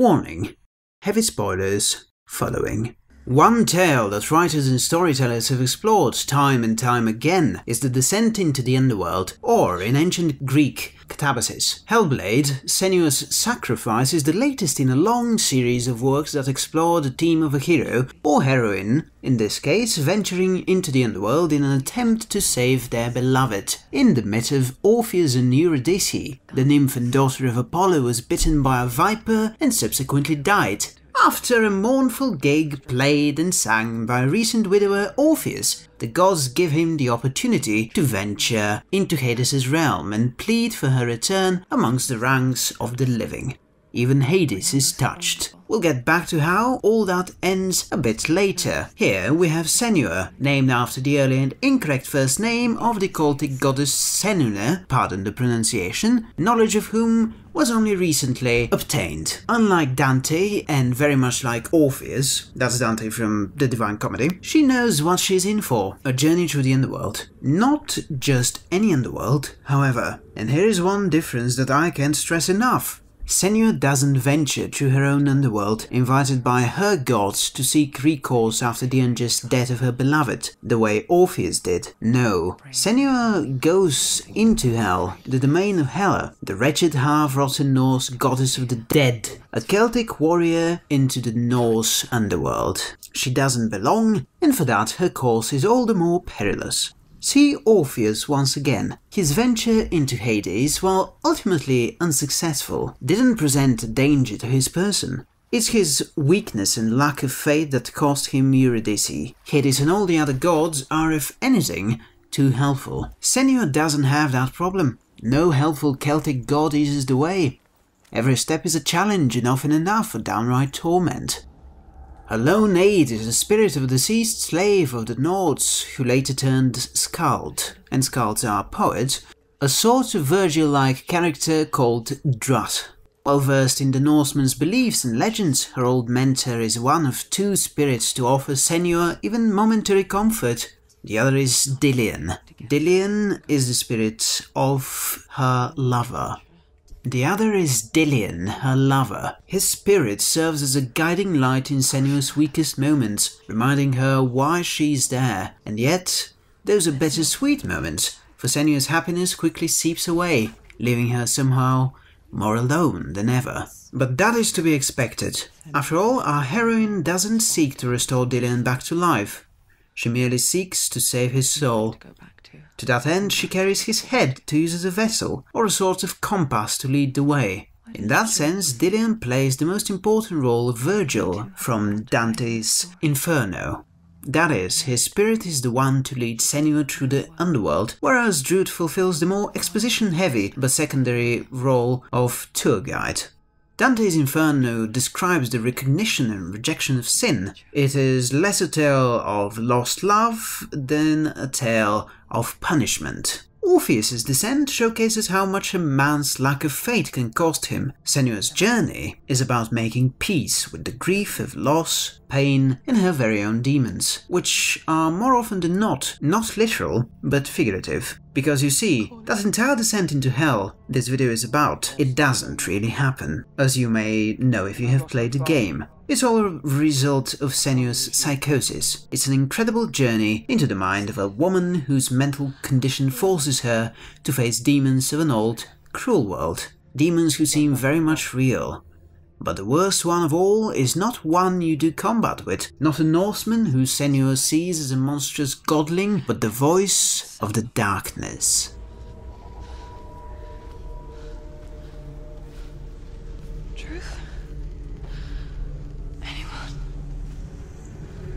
Warning Heavy spoilers following. One tale that writers and storytellers have explored time and time again is the descent into the underworld, or in ancient Greek, Katabasis. Hellblade, Senua's Sacrifice is the latest in a long series of works that explore the theme of a hero, or heroine, in this case, venturing into the underworld in an attempt to save their beloved. In the myth of Orpheus and Eurydice, the nymph and daughter of Apollo was bitten by a viper and subsequently died. After a mournful gig played and sung by recent widower Orpheus, the gods give him the opportunity to venture into Hades' realm and plead for her return amongst the ranks of the living. Even Hades is touched. We'll get back to how all that ends a bit later. Here we have Senua, named after the early and incorrect first name of the cultic goddess Senuna, pardon the pronunciation, knowledge of whom was only recently obtained. Unlike Dante, and very much like Orpheus, that's Dante from the Divine Comedy, she knows what she's in for, a journey through the underworld. Not just any underworld, however, and here is one difference that I can't stress enough. Senua doesn't venture to her own underworld, invited by her gods to seek recourse after the unjust death of her beloved, the way Orpheus did. No, Senua goes into hell, the domain of Hela, the wretched half-rotten Norse goddess of the dead, a Celtic warrior into the Norse underworld. She doesn't belong, and for that her course is all the more perilous. See Orpheus once again. His venture into Hades, while ultimately unsuccessful, didn't present a danger to his person. It's his weakness and lack of faith that cost him Eurydice. Hades and all the other gods are, if anything, too helpful. Senua doesn't have that problem. No helpful Celtic god eases the way. Every step is a challenge and often enough a downright torment. A lone aid is the spirit of a deceased slave of the Nords who later turned Skald, and Skalds are poets, a sort of Virgil-like character called Druth. Well versed in the Norsemen's beliefs and legends, her old mentor is one of two spirits to offer Senua even momentary comfort. The other is Dillion. Dillion is the spirit of her lover. The other is Dillion, her lover. His spirit serves as a guiding light in Senua's weakest moments, reminding her why she's there. And yet, those are bittersweet moments, for Senua's happiness quickly seeps away, leaving her somehow more alone than ever. But that is to be expected. After all, our heroine doesn't seek to restore Dillion back to life. She merely seeks to save his soul. To that end, she carries his head to use as a vessel, or a sort of compass to lead the way. In that sense, Dillion plays the most important role of Virgil from Dante's Inferno. That is, his spirit is the one to lead Senua through the underworld, whereas Druth fulfills the more exposition-heavy but secondary role of tour guide. Dante's Inferno describes the recognition and rejection of sin. It is less a tale of lost love than a tale of punishment. Orpheus's descent showcases how much a man's lack of faith can cost him. Senua's journey is about making peace with the grief of loss, pain, and her very own demons, which are more often than not not literal, but figurative. Because you see, that entire descent into hell this video is about, it doesn't really happen, as you may know if you have played the game. It's all a result of Senua's psychosis. It's an incredible journey into the mind of a woman whose mental condition forces her to face demons of an old, cruel world. Demons who seem very much real. But the worst one of all is not one you do combat with, not a Norseman who Senua sees as a monstrous godling, but the voice of the darkness.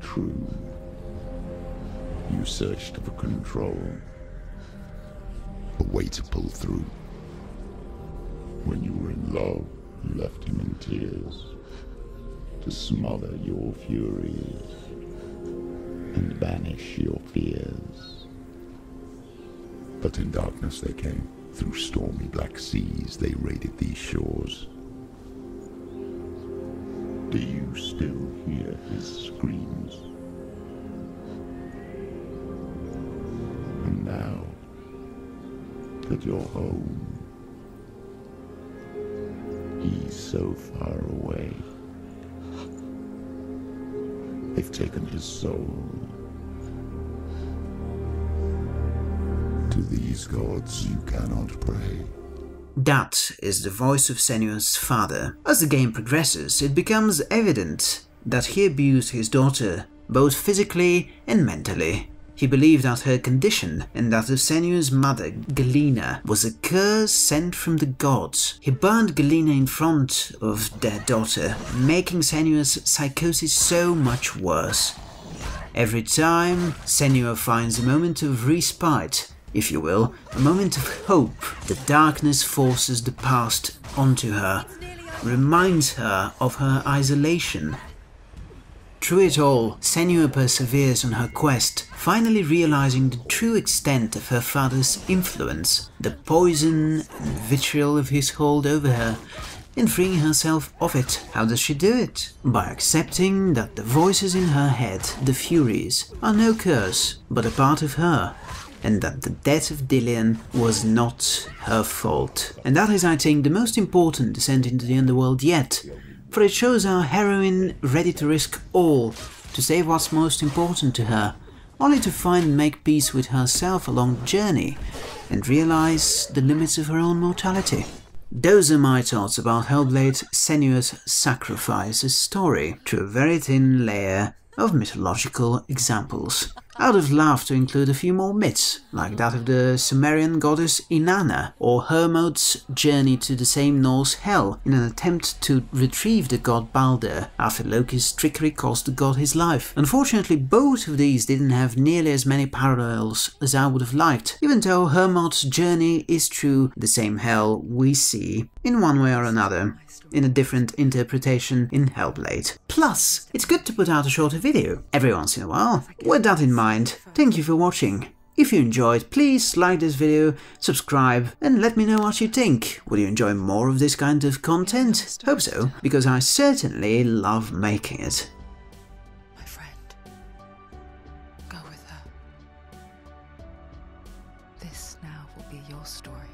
True, you searched for control, a way to pull through. When you were in love, you left him in tears to smother your furies and banish your fears. But in darkness they came. Through stormy black seas they raided these shores. Do you still hear his screams? And now that you're home, he's so far away. They've taken his soul. To these gods you cannot pray. That is the voice of Senua's father. As the game progresses, it becomes evident that he abused his daughter, both physically and mentally. He believed that her condition and that of Senua's mother, Galena, was a curse sent from the gods. He burned Galena in front of their daughter, making Senua's psychosis so much worse. Every time Senua finds a moment of respite, if you will, a moment of hope, the darkness forces the past onto her, reminds her of her isolation. Through it all, Senua perseveres on her quest, finally realizing the true extent of her father's influence, the poison and vitriol of his hold over her, and freeing herself of it. How does she do it? By accepting that the voices in her head, the Furies, are no curse, but a part of her, and that the death of Dillion was not her fault. And that is, I think, the most important descent into the underworld yet, for it shows our heroine ready to risk all to save what's most important to her, only to find and make peace with herself along the journey and realize the limits of her own mortality. Those are my thoughts about Hellblade Senua's Sacrifice's story to a very thin layer of mythological examples. I would have loved to include a few more myths, like that of the Sumerian goddess Inanna, or Hermod's journey to the same Norse hell in an attempt to retrieve the god Balder after Loki's trickery cost the god his life. Unfortunately, both of these didn't have nearly as many parallels as I would have liked, even though Hermod's journey is true the same hell we see in one way or another in a different interpretation in Hellblade. Plus, it's good to put out a shorter video every once in a while. With that in mind, mind. Thank you for watching. If you enjoyed, please like this video, subscribe and let me know what you think. Would you enjoy more of this kind of content? Hope so, because I certainly love making it. This now will be your story